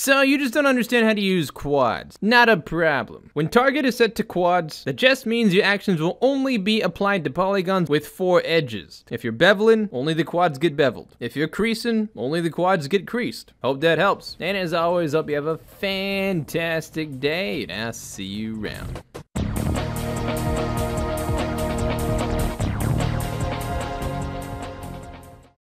So you just don't understand how to use quads. Not a problem. When target is set to quads, that just means your actions will only be applied to polygons with four edges. If you're beveling, only the quads get beveled. If you're creasing, only the quads get creased. Hope that helps. And as always, hope you have a fantastic day, and I'll see you around.